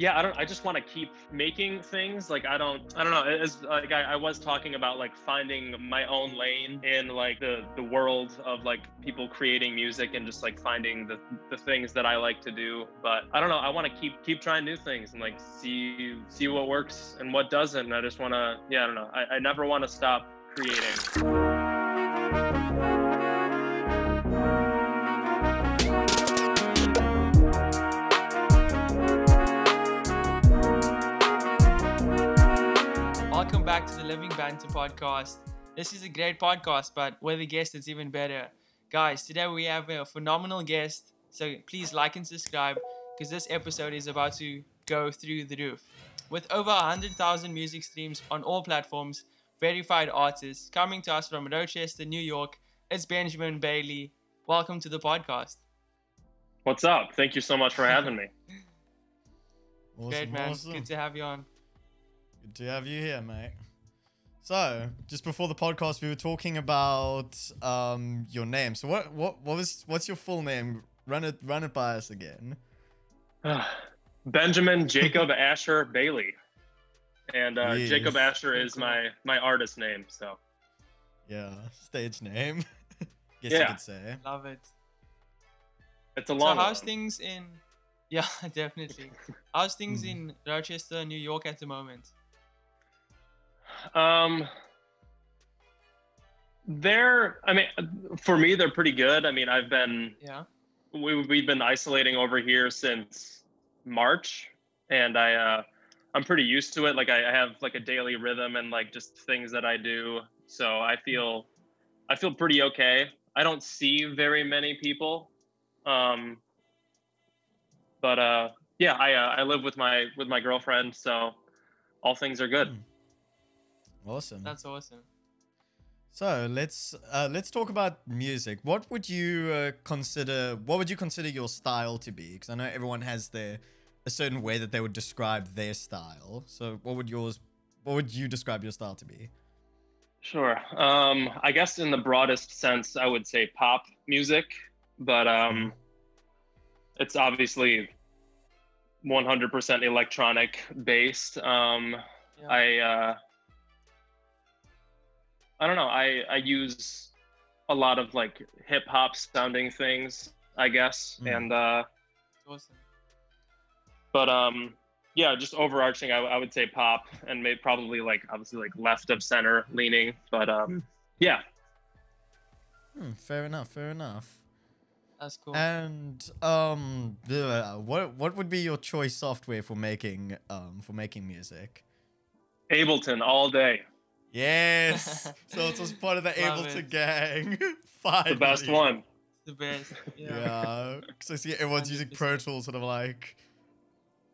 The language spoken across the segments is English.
yeah, I don't. I just want to keep making things. Like I don't. I don't know. As like I, I was talking about like finding my own lane in like the the world of like people creating music and just like finding the the things that I like to do. But I don't know. I want to keep keep trying new things and like see see what works and what doesn't. And I just want to. Yeah, I don't know. I, I never want to stop creating. Welcome back to the Living Banter podcast. This is a great podcast, but with a guest, it's even better. Guys, today we have a phenomenal guest, so please like and subscribe because this episode is about to go through the roof. With over 100,000 music streams on all platforms, verified artists coming to us from Rochester, New York, it's Benjamin Bailey. Welcome to the podcast. What's up? Thank you so much for having me. Awesome, great, man. awesome. Good to have you on. Good to have you here, mate. So, just before the podcast, we were talking about um your name. So, what what what was what's your full name? Run it run it by us again. Benjamin Jacob Asher Bailey, and uh, Yes. Jacob Asher is my my artist name. So Yeah, stage name. Guess Yeah. you could say. Love it. it's a long. So long. how's one. things in? Yeah, definitely. How's things Hmm. in Rochester, New York at the moment? Um, they're. I mean, for me, they're pretty good. I mean, I've been Yeah. we we've been isolating over here since March, and I uh, I'm pretty used to it. Like I, I have like a daily rhythm and like just things that I do. So I feel I feel pretty okay. I don't see very many people, um, but uh, yeah, I uh, I live with my with my girlfriend, so all things are good. Awesome. That's awesome. So let's uh, let's talk about music. What would you uh, consider? What would you consider your style to be? Because I know everyone has their a certain way that they would describe their style. So what would yours? What would you describe your style to be? Sure. Um, I guess in the broadest sense, I would say pop music, but um, it's obviously 100% electronic based. Um, Yeah. I uh, I don't know. I I use a lot of like hip hop sounding things, I guess, Mm. and uh, awesome. but um, yeah, just overarching, I, I would say pop, and maybe probably like obviously like left of center leaning, but um, yeah. Hmm, fair enough. Fair enough. That's cool. And um, uh, what what would be your choice software for making um for making music? Ableton all day. Yes. so it was part of the Love Ableton it. gang. The best one. the best. Yeah. Yeah. Because I see everyone's using Pro Tools, and I'm like,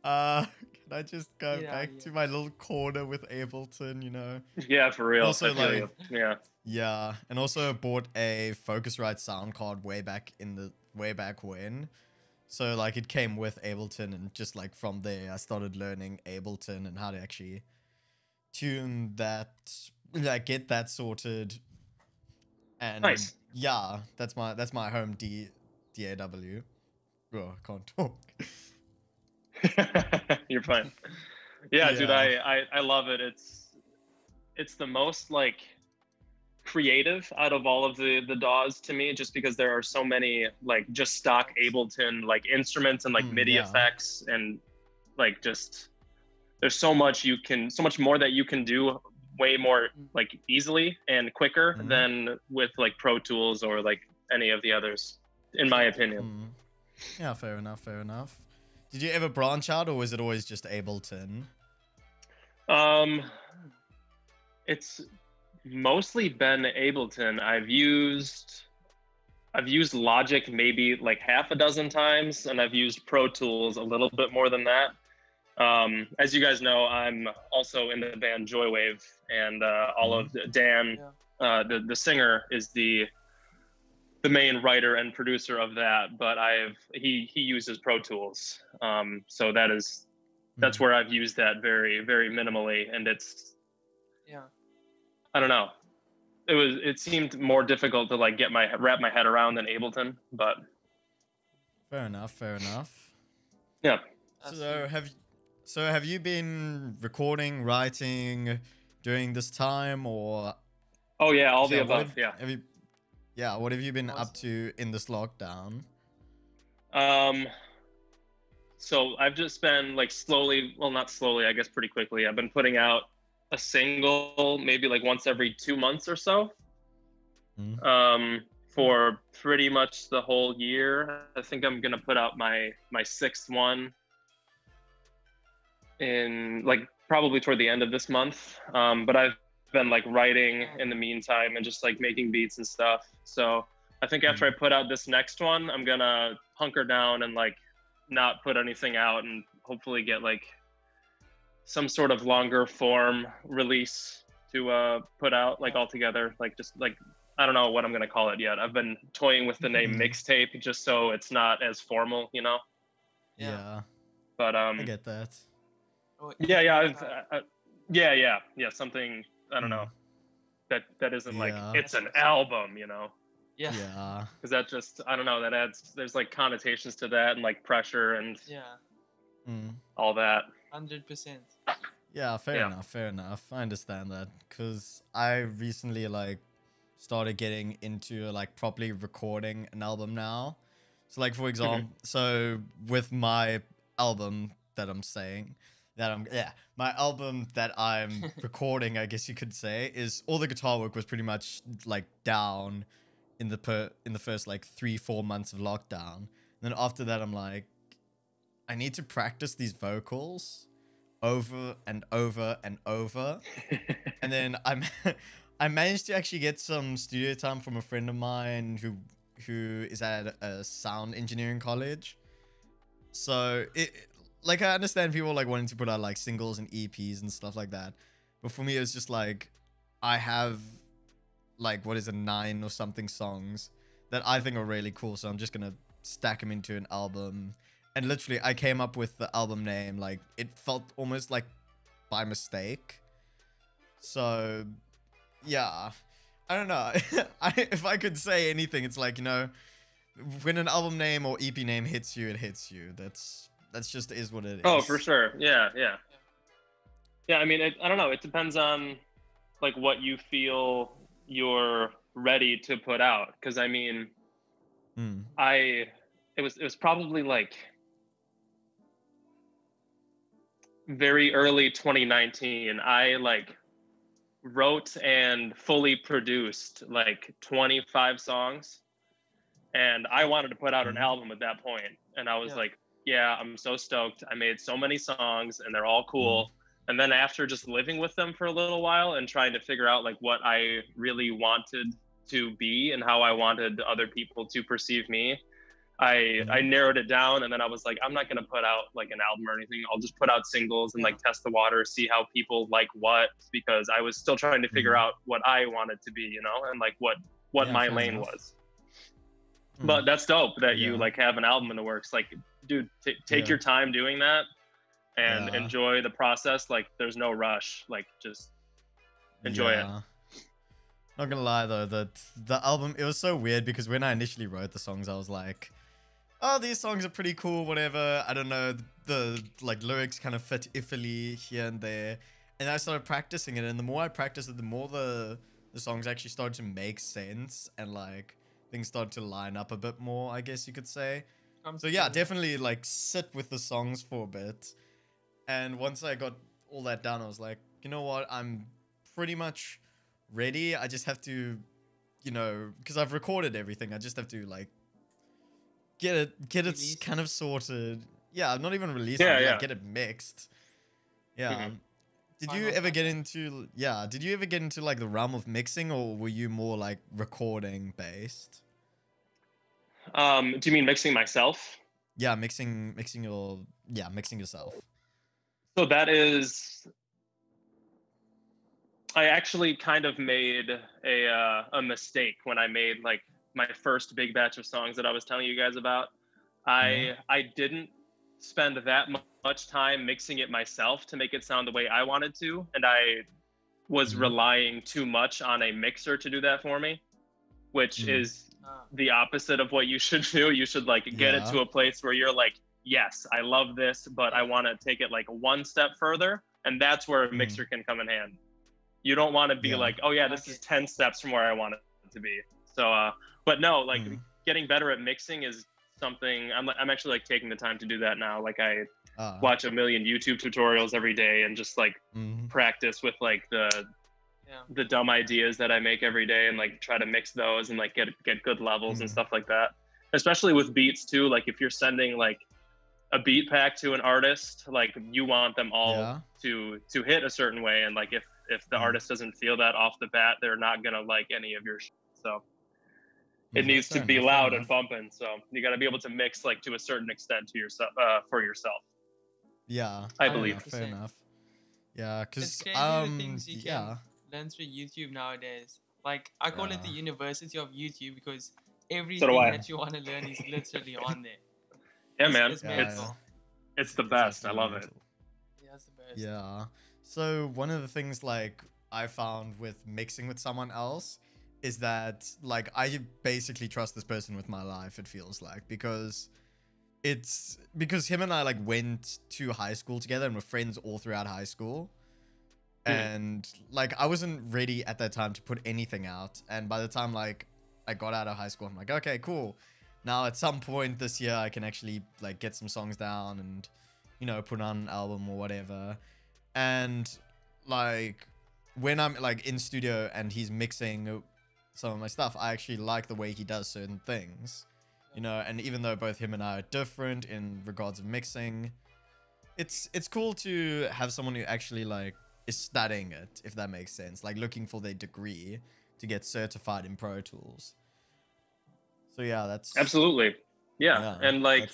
uh, can I just go Yeah, back yeah. to my little corner with Ableton? You know. Yeah, for real. Also, like- you. yeah. Yeah, and also bought a Focusrite sound card way back in the way back when. So like it came with Ableton and just like from there I started learning Ableton and how to actually tune that like get that sorted. And Nice. yeah, that's my that's my home D DAW. Oh, I can't talk. You're fine. Yeah, dude, I, I I love it. It's it's the most like creative out of all of the the DAWs to me, just because there are so many like just stock Ableton like instruments and like Mm, MIDI yeah. effects and like just there's so much you can so much more that you can do way more Mm. like easily and quicker Mhm. than with like Pro Tools or like any of the others, in my opinion. Mm. Yeah, fair enough, fair enough. Did you ever branch out or was it always just Ableton? Um, it's mostly been Ableton. I've used, I've used Logic maybe like half a dozen times, and I've used Pro Tools a little bit more than that. Um, as you guys know, I'm also in the band Joywave, and uh, all of Dan, uh, the the singer, is the the main writer and producer of that. But I've he he uses Pro Tools, um, so that is that's Mhm. where I've used that very, very minimally. And it's, Yeah. I don't know. It was, it seemed more difficult to like get my, wrap my head around than Ableton, but Fair enough, fair enough. yeah. So have so have you been recording, writing during this time, or Oh yeah, all the yeah, what above. have- Yeah. Have you, yeah, what have you been up to in this lockdown? Um, so I've just been like slowly, well, not slowly, I guess pretty quickly. I've been putting out a single maybe like once every two months or so. Mm. Um, for pretty much the whole year. I think I'm gonna put out my my sixth one in like probably toward the end of this month. Um, but I've been like writing in the meantime and just like making beats and stuff. So I think after I put out this next one, I'm gonna hunker down and like not put anything out and hopefully get like some sort of longer form release to uh put out like all together like just like i don't know what i'm gonna call it yet i've been toying with the name Mhm. mixtape just so it's not as formal you know Yeah. Yeah, but um I get that. Yeah yeah uh, I've, uh, uh, yeah yeah yeah something i don't know that that isn't like it's an album you know yeah. Yeah. Yeah, because that just i don't know that adds there's like connotations to that and like pressure and Mm. all that Hundred percent. yeah, fair Yeah. enough, fair enough. I understand that because I recently like started getting into like properly recording an album now. So like for example, so with my album that I'm saying that I'm yeah, my album that I'm recording, I guess you could say, is all the guitar work was pretty much like down in the per in the first like three four months of lockdown. and then after that, I'm like, I need to practice these vocals over and over and over. and then I'm I managed to actually get some studio time from a friend of mine who who is at a sound engineering college. So it like I understand people like wanting to put out like singles and EPs and stuff like that. But for me it's just like I have like what is it nine or something songs that I think are really cool so I'm just to stack them into an album. And literally I came up with the album name like it felt almost like by mistake. So yeah, I don't know. I, if I could say anything, it's like you know, when an album name or EP name hits you, it hits you. That's that's just is what it is. Oh, for sure. Yeah, yeah. Yeah, I mean, it, I don't know. It depends on like what you feel you're ready to put out. Because I mean, Mm. I it was it was probably like very early 2019. I like wrote and fully produced like 25 songs, and I wanted to put out an Mhm. album at that point. And I was Yeah. like, yeah, I'm so stoked. I made so many songs, and they're all cool. And then after just living with them for a little while and trying to figure out like what I really wanted to be and how I wanted other people to perceive me, I I narrowed it down and then I was like, I'm not gonna put out like an album or anything. I'll just put out singles and like test the water, see how people like what because I was still trying to figure Mhm. out what I wanted to be, you know, and like what what Yeah, my lane was. Mm. But that's dope that you like have an album in the works. Like, dude, t- take Yeah. your time doing that and Yeah. enjoy the process. Like, there's no rush. Like, just enjoy it. Not gonna lie though, that the album it was so weird because when I initially wrote the songs, I was like, "Oh, these songs are pretty cool, whatever." I don't know, the, the like lyrics kind of fit iffily here and there, and I started practicing it, and the more I practiced it, the more the the songs actually started to make sense and like things started to line up a bit more, I guess you could say. Comes So yeah, definitely like sit with the songs for a bit. And once I got all that done, I was like, you know what? I'm pretty much ready. I just have to, you know, because I've recorded everything. I just have to like get it, get it Release kind of sorted. Yeah, I'm not even releasing. Yeah, it. yeah. Like, get it mixed. Yeah. Mhm. Did you ever get into yeah? Did you ever get into like the realm of mixing, or were you more like recording based? Um, do you mean mixing myself? Yeah, mixing, mixing your yeah, mixing yourself. So that is. I actually kind of made a uh, a mistake when I made like my first big batch of songs that I was telling you guys about. I I didn't spend that much time mixing it myself to make it sound the way I wanted to, and I was Mhm. relying too much on a mixer to do that for me, which Mhm. is the opposite of what you should do. You should like get it to a place where you're like yes, I love this, but I want to take it like one step further, and that's where a mixer can come in hand. You don't want to be Yeah. like, oh yeah, this is ten steps from where I want it to be. So, uh, but no, like Mhm. getting better at mixing is something I'm I'm actually like taking the time to do that now. Like I Ah, watch a million YouTube tutorials every day and just like mhm. practice with like the Yeah. the dumb ideas that I make every day and like try to mix those and like get get good levels and Mhm. stuff like that. Especially with beats too. Like if you're sending like a beat pack to an artist, like you want them all Yeah. to to hit a certain way and like if if the Mhm. artist doesn't feel that off the bat, they're not gonna like any of your shit. So it Mhm. needs to be enough, loud and enough. bumping. So you got to be able to mix like to a certain extent to yourself uh, for yourself. Yeah, I fair believe. enough, fair enough. Yeah, because um, yeah, can learn through YouTube nowadays. Like I call it the University of YouTube because everything I. that you want to learn is literally on there. Yeah, It's- man. It's, Yeah, mental. yeah. It's the It's best. I actually love it. Yeah, it's the best. Yeah. So one of the things like I found with mixing with someone else is that like I basically trust this person with my life. It feels like because it's because him and I like went to high school together and were friends all throughout high school. And like I wasn't ready at that time to put anything out. And by the time like I got out of high school, I'm like, okay, cool. Now at some point this year I can actually like get some songs down and you know put on an album or whatever. And like when I'm like in studio and he's mixing some of my stuff, I actually like the way he does certain things. You know, and even though both him and I are different in regards of mixing, it's it's cool to have someone who actually like is studying it, if that makes sense. Like looking for their degree to get certified in Pro Tools. So yeah, that's Absolutely. Yeah. and like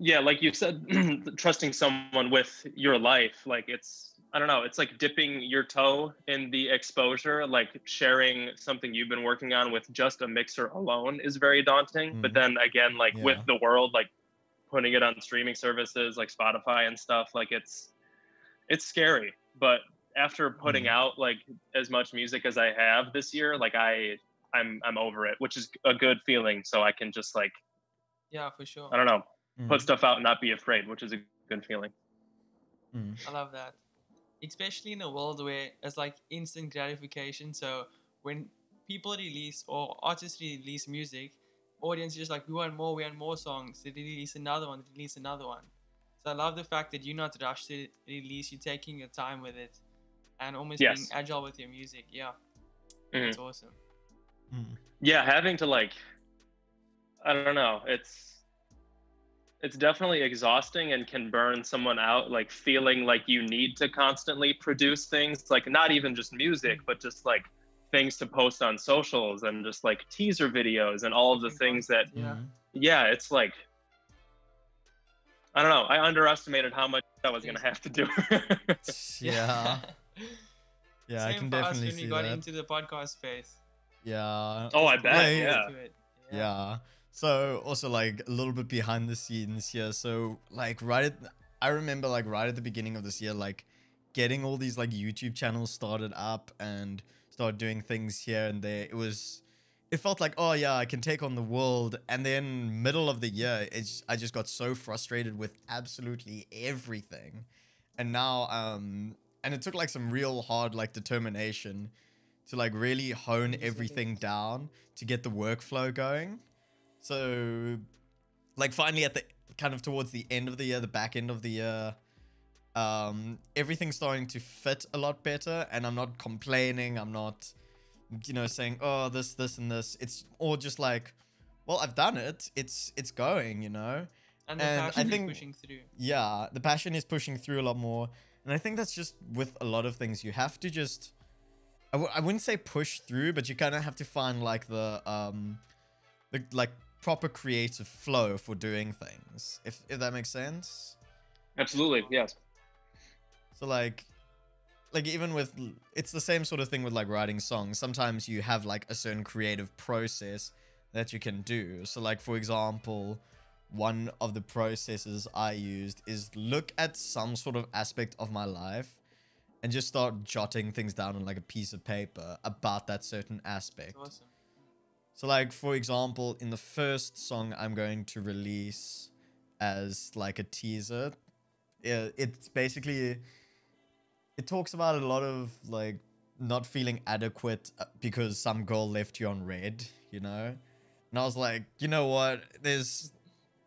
yeah, like you said, trusting someone with your life, like it's I don't know, it's like dipping your toe in the exposure, like sharing something you've been working on with just a mixer alone is very daunting. But Mhm. then again, like with the world, like putting it on streaming services like Spotify and stuff, like it's it's scary. But after putting Mhm. out like as much music as I have this year, like I I'm I'm over it, which is a good feeling. So I can just like Yeah, for sure. I don't know, Mhm. put stuff out and not be afraid, which is a good feeling. Mhm. I love that. Especially in a world where it's like instant gratification. So when people release or artists release music, audience is just like, we want more, we want more songs. They release another one, they release another one. So I love the fact that you're not rushed to release, you're taking your time with it and almost being agile with your music. Yeah. Mhm. That's awesome. Mhm. yeah having to like i don't know it's it's definitely exhausting and can burn someone out like feeling like you need to constantly produce things like not even just music but just like things to post on socials and just like teaser videos and all of the things that Yeah. Mhm. yeah it's like i don't know i underestimated how much i was gonna have to do Yeah. Yeah, I Same can for us definitely when we got that. into the podcast space. Yeah. oh i bet Wait. yeah Into. Yeah. So also like a little bit behind the scenes here. So like right at I remember like right at the beginning of this year, like getting all these like YouTube channels started up and start doing things here and there. It was it felt like, oh yeah, I can take on the world. And then middle of the year, it's I just got so frustrated with absolutely everything. And now um and it took like some real hard like determination to like really hone everything down to get the workflow going. So, like, finally, at the kind of towards the end of the year, the back end of the year, um, everything's starting to fit a lot better, and I'm not complaining. I'm not, you know, saying, "Oh, this, this, and this." It's all just like, "Well, I've done it. It's, it's going," you know. And the And I think- is pushing through. Yeah, the passion is pushing through a lot more. And I think that's just with a lot of things. You have to just. I w- I wouldn't say push through, but you kind of have to find like the um, the like proper creative flow for doing things. If if that makes sense. absolutely yes So like, like even with it's the same sort of thing with like writing songs. Sometimes you have like a certain creative process that you can do. So like for example, one of the processes I used is look at some sort of aspect of my life and just start jotting things down on like a piece of paper about that certain aspect. awesome. So, like for example, in the first song I'm going to release as like a teaser, it's basically it talks about a lot of like not feeling adequate uh, because some girl left you on red, you know. And I was like, you know what? There's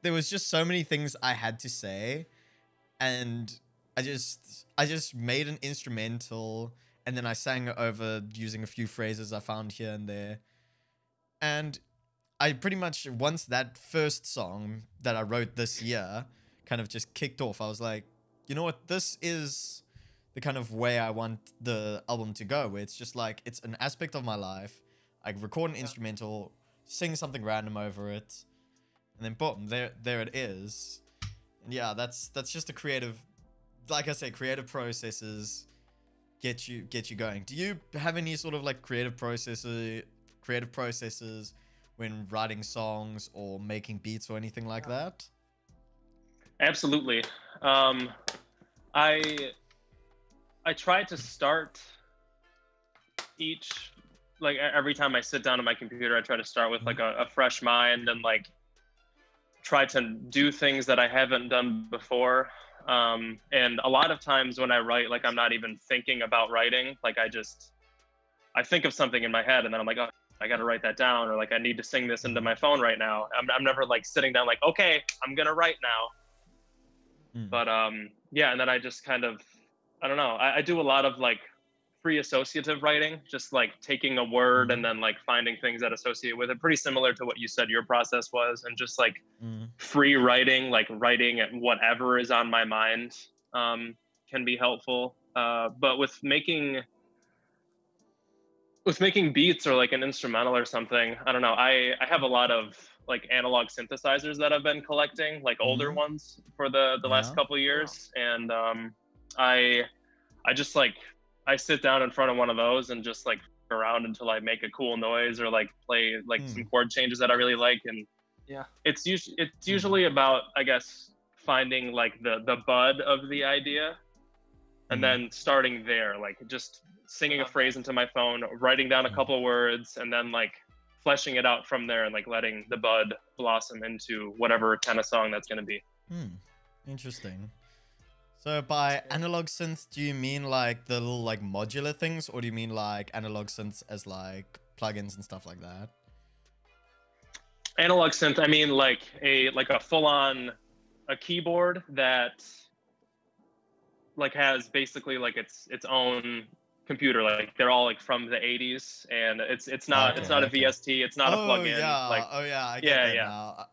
there was just so many things I had to say, and I just I just made an instrumental and then I sang over using a few phrases I found here and there. And I pretty much once that first song that I wrote this year kind of just kicked off, I was like, you know what, this is the kind of way I want the album to go, where it's just like it's an aspect of my life. I record an Yeah. instrumental, sing something random over it, and then boom, there there it is. And yeah, that's that's just a creative like I say, creative processes get you get you going. Do you have any sort of like creative processes creative processes when writing songs or making beats or anything like Yeah. that? Absolutely. Um, I I try to start each like every time I sit down at my computer, I try to start with like a, a fresh mind and like try to do things that I haven't done before. Um, and a lot of times when I write, like I'm not even thinking about writing. Like I just I think of something in my head and then I'm like, oh, I got to write that down, or like I need to sing this into my phone right now. I'm I'm never like sitting down like, okay, I'm gonna write now Mm. but um yeah and then i just kind of i don't know i, I do a lot of like free associative writing just like taking a word and then like finding things that associate with it pretty similar to what you said your process was and just like Mm. free writing like writing at whatever is on my mind um can be helpful uh but with making with making beats or like an instrumental or something i don't know i i have a lot of like analog synthesizers that i've been collecting like older Mhm. ones for the the Yeah. last couple of years and um i i just like i sit down in front of one of those and just like around until i make a cool noise or like play like some chord changes that i really like and Yeah. it's usually it's usually about i guess finding like the the bud of the idea and Mhm. then starting there like just singing a phrase into my phone writing down a Mhm. couple words and then like fleshing it out from there and like letting the bud blossom into whatever kind of song that's going to be Hmm. Interesting. So by analog synths, do you mean like the little like modular things, or do you mean like analog synths as like plugins and stuff like that? analog synth i mean like a like a full on a keyboard that like has basically like its its own computer like they're all like from the 80s and it's it's not it's Okay, not a. VST it's not oh a plug-in yeah, like oh yeah, I get Yeah, that yeah. now. Uh,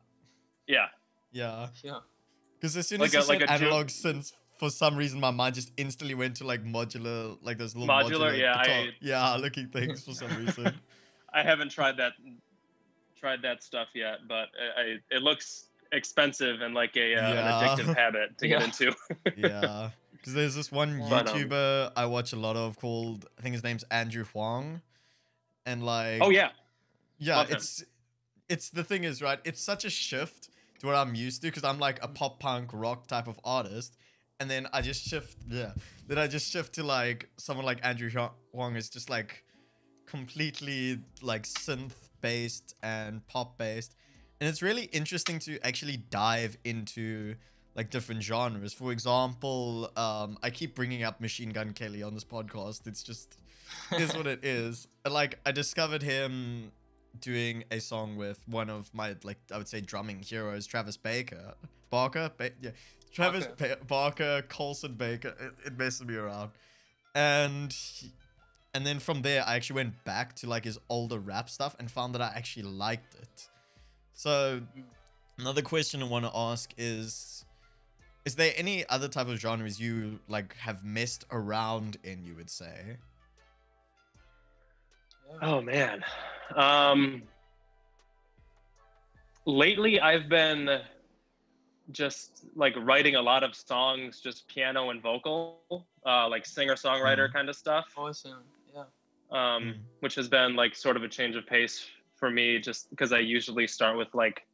yeah Yeah, Yeah. because as soon Like as you a- like said a Ju- analog synths, for some reason my mind just instantly went to like modular, like those little Modular, modular, yeah, I- yeah, looking things for some reason. I haven't tried that tried that stuff yet but I, I it looks expensive and like a uh, Yeah. an addictive habit to Yeah. get into yeah, because there's this one But, um, YouTuber I watch a lot of called I think his name's Andrew Huang, and like oh yeah yeah, Love him. it's it's the thing is right. It's such a shift to what I'm used to because I'm like a pop punk rock type of artist, and then I just shift. Yeah, then I just shift to like someone like Andrew Hua- Huang is just like completely like synth based and pop based, and it's really interesting to actually dive into like different genres. For example, um, I keep bringing up Machine Gun Kelly on this podcast. It's just is what it is. Like I discovered him doing a song with one of my like I would say drumming heroes, Travis Baker, Barker, ba- yeah, Travis Barker. ba- Barker, Colson Baker. It, it messes me around, and he- and then from there I actually went back to like his older rap stuff and found that I actually liked it. So another question I want to ask is. Is there any other type of genres you like have messed around in? You would say. Oh man. Um lately I've been just like writing a lot of songs just piano and vocal uh like singer songwriter Mhm. kind of stuff Awesome. Yeah. um Mm. which has been like sort of a change of pace for me just because I usually start with like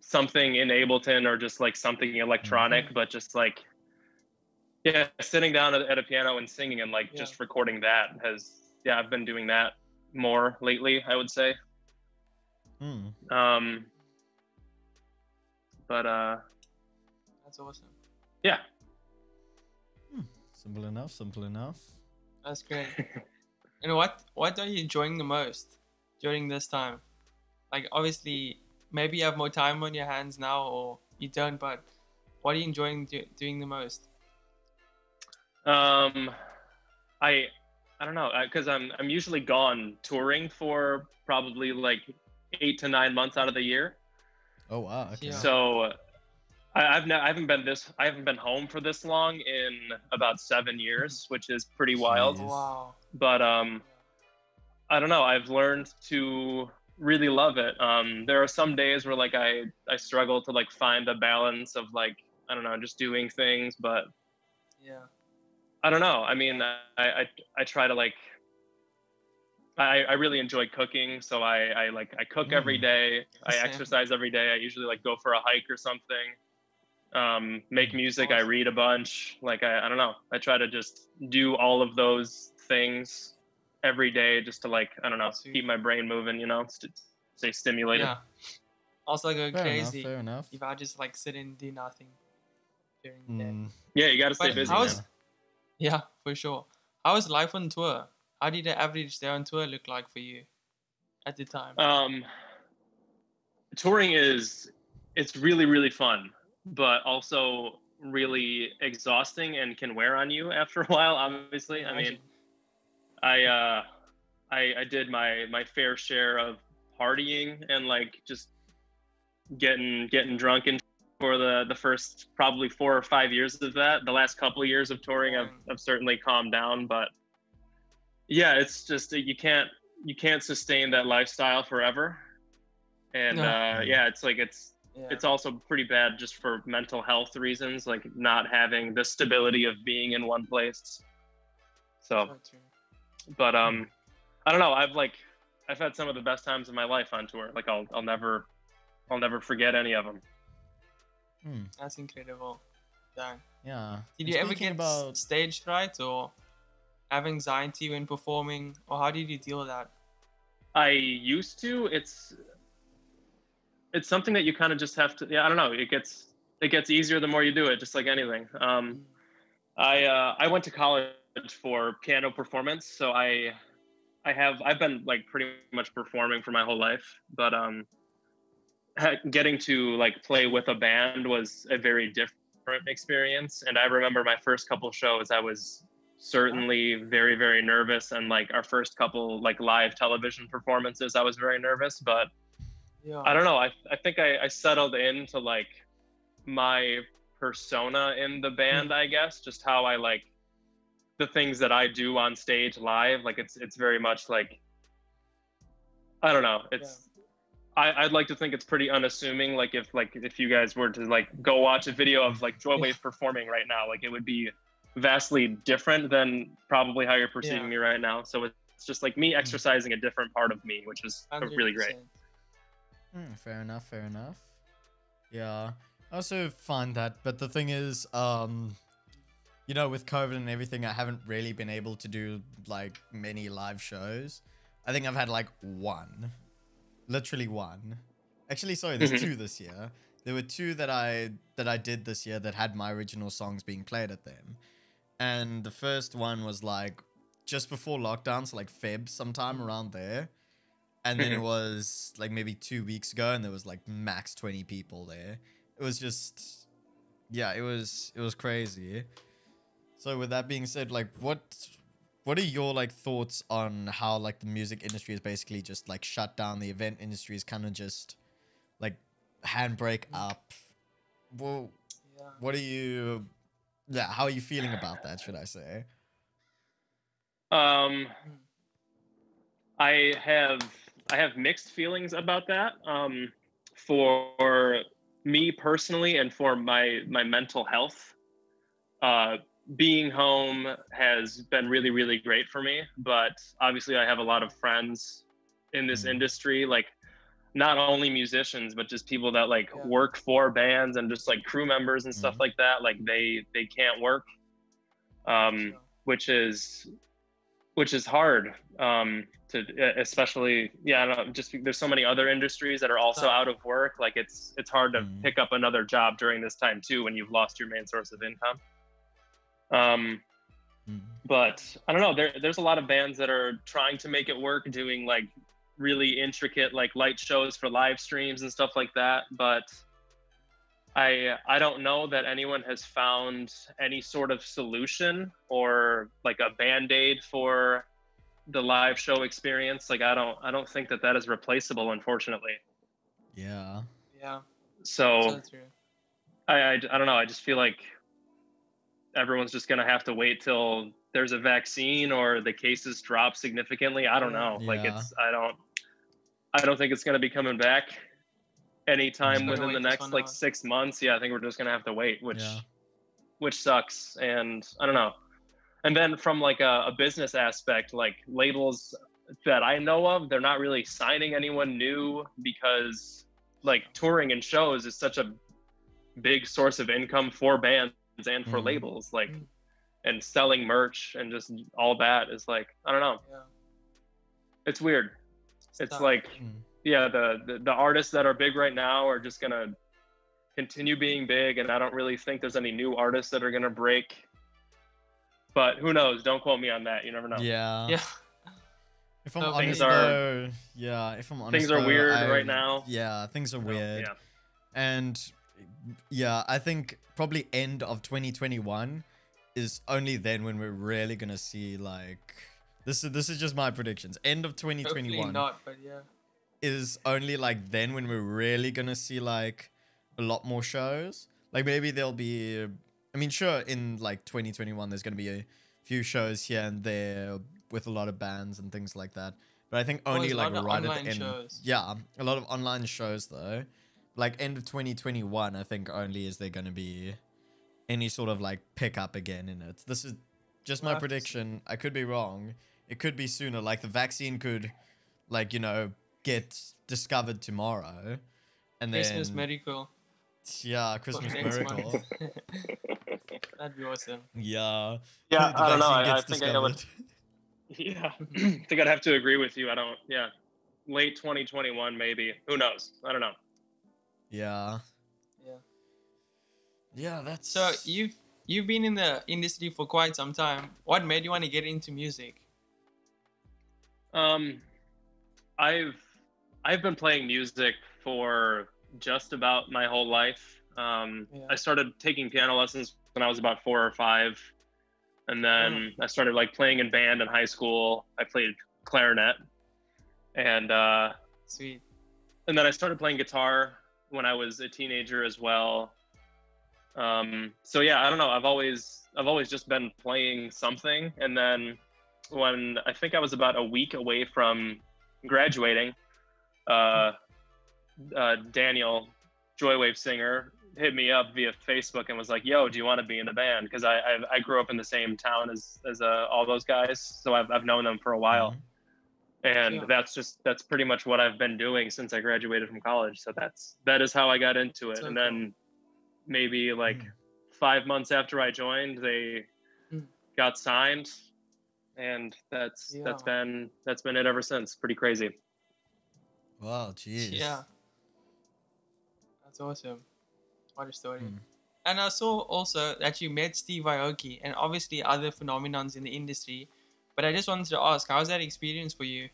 something in Ableton or just like something electronic but just like yeah sitting down at, at a piano and singing and like Yeah. just recording that has yeah I've been doing that more lately I would say Mm. Um, but uh, That's awesome. yeah. Simple enough. Simple enough. That's great. and what what are you enjoying the most during this time? Like obviously, maybe you have more time on your hands now, or you don't. But what are you enjoying do- doing the most? Um, I I don't know because I'm I'm usually gone touring for probably like eight to nine months out of the year. Oh wow. Okay. So I, I've ne- I haven't been this I haven't been home for this long in about seven years, which is pretty wild. Jeez. Wow. But um, I don't know. I've learned to really love it. Um, there are some days where like I I struggle to like find a balance of like I don't know just doing things, but Yeah. I don't know. I mean, I I, I try to like. I, I really enjoy cooking, so I, I like I cook every Mm. day. I exercise every day. I usually like go for a hike or something. Um, make music. I read a bunch. Like I, I don't know. I try to just do all of those things every day, just to like I don't know, Sweet. keep my brain moving. You know, st- stay stimulated. Yeah. Also go Fair crazy enough. Fair enough. if I just like sit and do nothing during the day. Mm. Yeah, you got to stay But busy. how's man. yeah for sure? How was life on tour? How did the average day on tour look like for you at the time? Um, touring is it's really really fun, but also really exhausting and can wear on you after a while. Obviously, I mean, I uh, I I did my my fair share of partying and like just getting getting drunk and for the the first probably four or five years of that. The last couple of years of touring, I've I've certainly calmed down, but yeah, it's just you can't you can't sustain that lifestyle forever. And No. uh, yeah, it's like it's yeah. it's also pretty bad just for mental health reasons, like not having the stability of being in one place. So, so but um, I don't know. I've like I've had some of the best times of my life on tour. Like I'll I'll never I'll never forget any of them. Mm. That's incredible. Dang. Yeah. Did And you ever speaking get about? stage fright or have anxiety when performing, or how did you deal with that? I used to. It's it's something that you kind of just have to. Yeah, I don't know. It gets it gets easier the more you do it, just like anything. Um, I uh, I went to college for piano performance, so I I have I've been like pretty much performing for my whole life, but um, getting to like play with a band was a very different experience. And I remember my first couple shows, I was certainly very very nervous, and like our first couple like live television performances, I was very nervous, but Yeah. I don't know. I I think I, I settled into like my persona in the band, hmm. I guess, just how I like the things that I do on stage live. Like it's it's very much like I don't know. It's I, I'd like to think it's pretty unassuming. Like if like if you guys were to like go watch a video of like Joywave performing right now, like it would be vastly different than probably how you're perceiving Yeah. me right now. So it's just like me exercising a different part of me, which is really great. Mm, fair enough, fair enough. Yeah. I also find that, but the thing is, um, you know, with COVID and everything, I haven't really been able to do like many live shows. I think I've had like one, literally one. Actually, sorry, there's Mhm. two this year. There were two that I that I did this year that had my original songs being played at them, and the first one was like just before lockdown, so like Feb sometime around there. And then it was like maybe two weeks ago, and there was like max twenty people there. It was just, yeah, it was it was crazy. So with that being said, like, what what are your like thoughts on how like the music industry is basically just like shut down? The event industry is kind of just like handbrake up. Well, Yeah. what are you? Yeah, how are you feeling about that? Should I say? Um, I have I have mixed feelings about that. Um, for me personally, and for my my mental health, uh, being home has been really really great for me. But obviously, I have a lot of friends in this Mhm. industry, like not only musicians, but just people that like Yeah. work for bands and just like crew members and stuff Mhm. like that. Like they they can't work. Um, Sure. which is which is hard um, to especially yeah I don't just there's so many other industries that are also out of work like it's it's hard to Mhm. pick up another job during this time too when you've lost your main source of income um, Mm. but I don't know there, there's a lot of bands that are trying to make it work doing like really intricate like light shows for live streams and stuff like that but I I don't know that anyone has found any sort of solution or like a band-aid for the live show experience like I don't I don't think that that is replaceable unfortunately Yeah. Yeah, so so true. I, I I don't know I just feel like everyone's just gonna have to wait till there's a vaccine or the cases drop significantly. I don't know. Like it's I don't I don't think it's gonna be coming back anytime within the next like out. six months. Yeah I think we're just gonna have to wait which Yeah. which sucks. And i don't know. And then from like a, a business aspect like labels that i know of they're not really signing anyone new because like touring and shows is such a big source of income for bands and for Mhm. labels like Mm. and selling merch and just all that is like i don't know Yeah, it's weird it's tough. like Mm. yeah the, the the artists that are big right now are just gonna continue being big and i don't really think there's any new artists that are gonna break but who knows don't quote me on that you never know Yeah. yeah, If I'm So honest things are- though, yeah, if I'm honest things are though, weird I- right now. Yeah, things are So, weird. yeah And yeah, I think probably end of 2021 is only then when we're really gonna see like this is this is just my predictions. End of hopefully 2021 not, but yeah, is only like then when we're really gonna see like a lot more shows. Like maybe there'll be, I mean, sure, in like 2021 there's gonna be a few shows here and there with a lot of bands and things like that. But I think oh, only there's a like right at the end. shows. Yeah, a lot of online shows though. Like end of 2021, I think only is there gonna be any sort of like pickup again in it. This is just my prediction. I could be wrong. It could be sooner. Like the vaccine could, like you know, get discovered tomorrow, and then Christmas then miracle. yeah, Christmas miracle. That'd be awesome. yeah. yeah the i don't know vaccine I, I gets think i would yeah i think i'd have to agree with you i don't yeah late 2021 maybe who knows i don't know Yeah. Yeah. Yeah, that's So you've you've been in the industry for quite some time. What made you want to get into music? Um, I've I've been playing music for just about my whole life. Um, Yeah. I started taking piano lessons when I was about four or five, and then I started like playing in band in high school. I played clarinet, and uh, Sweet. and then I started playing guitar when I was a teenager as well. Um, so yeah, I don't know. I've always I've always just been playing something, and then when I think I was about a week away from graduating, uh, uh, Daniel, Joywave singer, hit me up via Facebook and was like, "Yo, do you want to be in the band?" Because I, I I grew up in the same town as as uh, all those guys, so I've I've known them for a while Mhm. And Yeah. that's just that's pretty much what I've been doing since I graduated from college. So that's that is how I got into it. So and then maybe like Mm. five months after I joined, they Mm. got signed, and that's that's been that's been it ever since. Pretty crazy. Wow, jeez. Yeah. That's awesome. What a story. Mm. And I saw also that you met Steve Aoki and obviously other phenomenons in the industry. But I just wanted to ask, how's that experience for you?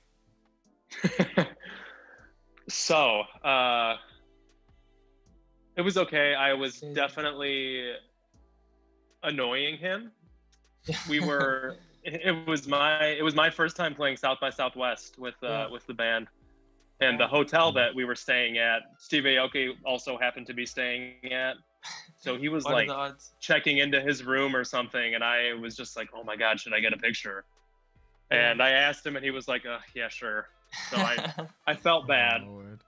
so uh, it was okay. I was definitely annoying him. we were it it was my it was my first time playing South by Southwest with uh, Yeah. with the band, and the hotel that we were staying at, Steve Aoki also happened to be staying at. So he was like checking into his room or something, and I was just like, "Oh my God, should I get a picture?" Yeah. And I asked him, and he was like, uh, "Yeah, sure." So I I felt bad, Oh, Lord.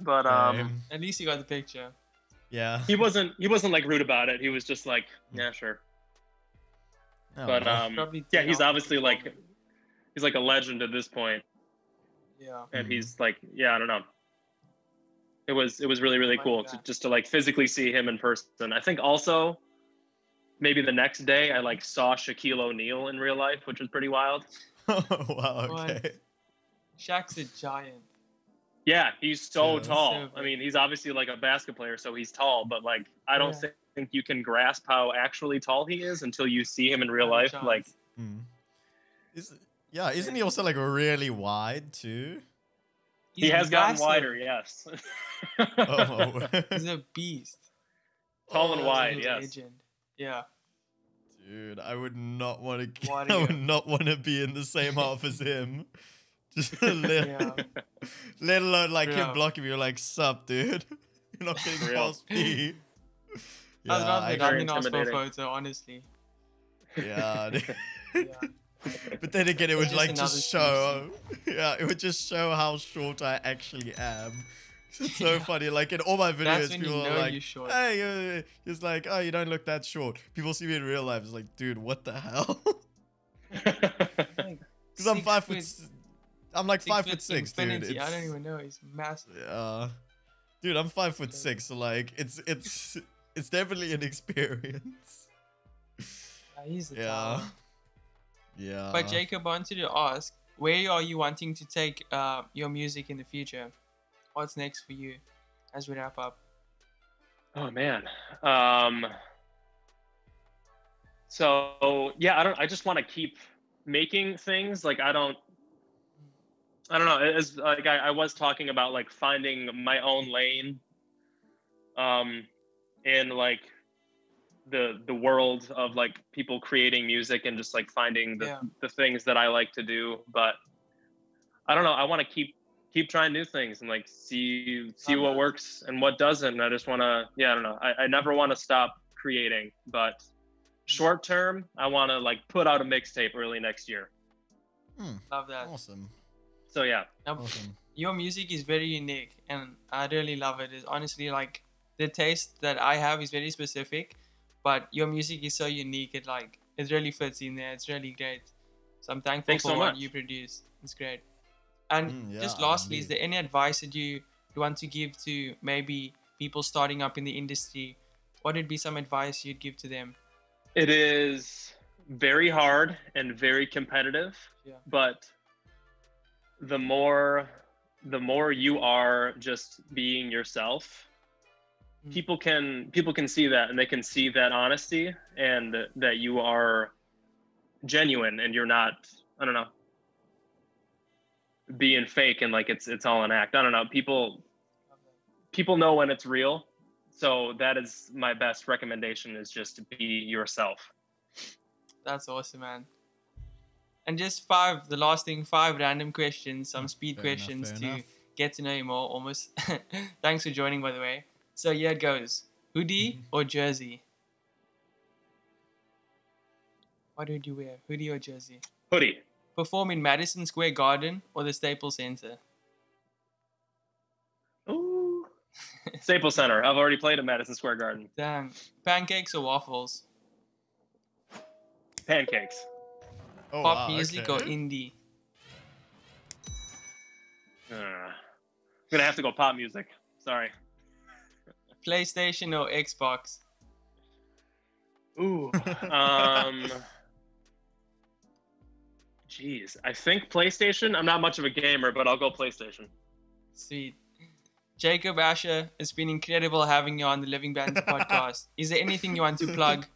but um, At least you got the picture. yeah. he wasn't he wasn't like rude about it. He was just like, "Yeah, sure." Oh, But well. um, yeah, he's obviously like he's like a legend at this point. Yeah. and Mhm. he's like yeah i don't know it was it was really really cool to, just to like physically see him in person i think also maybe the next day I like saw Shaquille O'Neal in real life, which was pretty wild. wow. What? Okay. Shaq's a giant. Yeah, he's so Yeah. tall. So I mean, he's obviously like a basketball player, so he's tall. But like, I don't Yeah. think you can grasp how actually tall he is until you see him in real life. chance. Like, Hmm. Is yeah, isn't he also like really wide too? he He's has gotten wider. Yes. Oh. He's a beast. Tall and He's wide. Yes. Legend. Yeah. Dude, I would not want to. I are would not want to be in the same half as him. Just let, Yeah. let alone like Yeah. him blocking me. You're like, sup, dude. You're not getting Real. past me. Yeah, I'd rather I, than very nothing else for a photo, honestly. yeah. Yeah. but then again, it would just like just show. Yeah, it would just show how short I actually am. It's so Yeah. funny. Like in all my videos, That's when you people know are like, you're short. "Hey, uh, it's like, oh, you don't look that short." People see me in real life. It's like, dude, what the hell? Because I'm five foot. foot- s- I'm like six five foot foot six, dude. infinity. I don't even know. He's massive. Yeah, dude, I'm five foot six. So like, it's it's it's definitely an experience. Yeah, he's a Yeah. tower. Yeah. But Jacob I wanted to ask, where are you wanting to take uh, your music in the future? What's next for you as we wrap up? Oh man. Um so yeah, I don't I just want to keep making things like I don't I don't know, as like I, I was talking about like finding my own lane um in like the the world of like people creating music and just like finding the, Yeah. the things that I like to do, but I don't know, I want to keep keep trying new things and like see see oh, what works and what doesn't. And I just want to, yeah, I don't know. I, I never want to stop creating, but short term, I want to like put out a mixtape early next year. Hmm. Love that. awesome. So yeah, Awesome. your music is very unique and I really love it. It's honestly like the taste that I have is very specific, but your music is so unique. It like it really fits in there. It's really great. So I'm thankful Thanks for so what much. you produce. It's great. And Mm, just yeah, lastly, is there any advice that you you want to give to maybe people starting up in the industry? What would be some advice you'd give to them? it is very hard and very competitive, Yeah. but the more the more you are just being yourself, Mm. people can people can see that and they can see that honesty and that you are genuine and you're not I don't know being fake and like it's it's all an act. I don't know. People people know when it's real. So that is my best recommendation is just to be yourself. That's awesome, man. And just five, the last thing, five random questions, some speed Fair questions fair to enough. get to know you more almost. Thanks for joining, by the way. So here it goes hoodie Mhm. or jersey? What would you wear? Hoodie or jersey? Hoodie. Perform in Madison Square Garden or the Staples Center? Ooh. Staples Center. I've already played at Madison Square Garden. Damn. Pancakes or waffles? Pancakes. Oh, Pop wow, music or indie? Uh, I'm gonna have to go pop music. Sorry. PlayStation or Xbox? Ooh. Um. Jeez, I think PlayStation. I'm not much of a gamer, but I'll go PlayStation. Sweet. Jacob Asher, it's been incredible having you on the Living Bands podcast. Is there anything you want to plug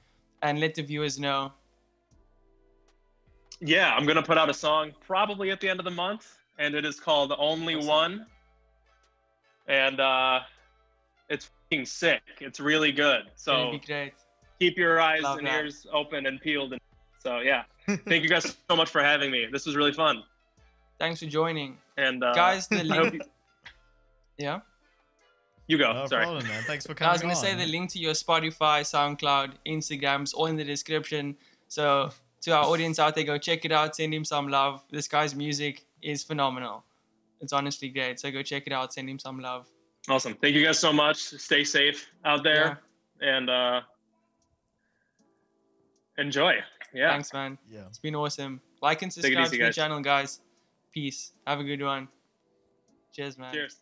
and let the viewers know? Yeah, I'm gonna put out a song probably at the end of the month, and it is called "Only Awesome. One," and uh, it's fucking sick. It's really good. So keep your eyes Love and that. ears open and peeled. And so yeah, thank you guys so much for having me. This was really fun. Thanks for joining. And uh, Guys, the link. you, Yeah. you go. No Sorry. problem, man. Thanks for coming I was going to say the link to your Spotify, SoundCloud, Instagrams, all in the description. So to our audience out there, go check it out. Send him some love. This guy's music is phenomenal. It's honestly great. So go check it out. Send him some love. Awesome. Thank you guys so much. Stay safe out there and uh, enjoy. Yeah. Thanks, man. Yeah. It's been awesome. Like and subscribe easy, to the guys. channel, guys. Peace. Have a good one. Cheers, man. Cheers.